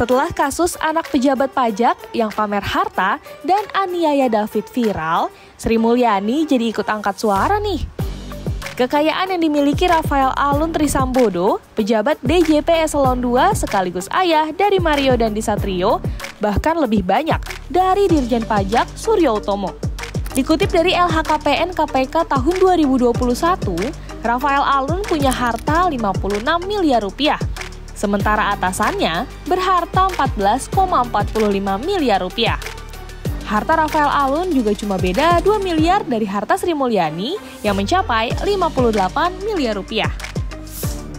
Setelah kasus anak pejabat pajak yang pamer harta dan aniaya David viral, Sri Mulyani jadi ikut angkat suara nih. Kekayaan yang dimiliki Rafael Alun Trisambodo, pejabat DJP Eselon 2 sekaligus ayah dari Mario dan Disatrio, bahkan lebih banyak dari Dirjen Pajak Suryo Utomo. Dikutip dari LHKPN KPK tahun 2021, Rafael Alun punya harta 56 miliar rupiah sementara atasannya berharta 14,45 miliar rupiah. Harta Rafael Alun juga cuma beda 2 miliar dari harta Sri Mulyani yang mencapai 58 miliar rupiah.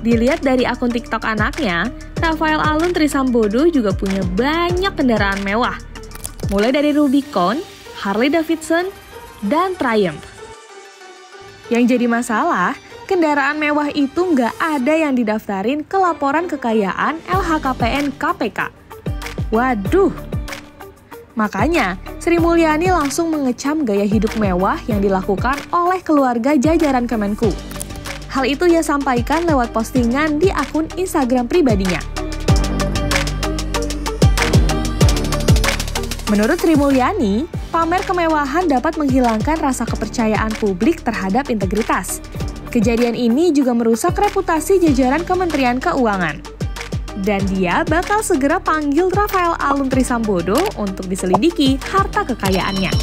Dilihat dari akun TikTok anaknya, Rafael Alun Trisambodo juga punya banyak kendaraan mewah. Mulai dari Rubicon, Harley Davidson, dan Triumph. Yang jadi masalah, kendaraan mewah itu nggak ada yang didaftarin ke laporan kekayaan LHKPN KPK. Waduh! Makanya, Sri Mulyani langsung mengecam gaya hidup mewah yang dilakukan oleh keluarga jajaran Kemenku. Hal itu ia sampaikan lewat postingan di akun Instagram pribadinya. Menurut Sri Mulyani, pamer kemewahan dapat menghilangkan rasa kepercayaan publik terhadap integritas. Kejadian ini juga merusak reputasi jajaran Kementerian Keuangan. Dan dia bakal segera panggil Rafael Alun Trisambodo untuk diselidiki harta kekayaannya.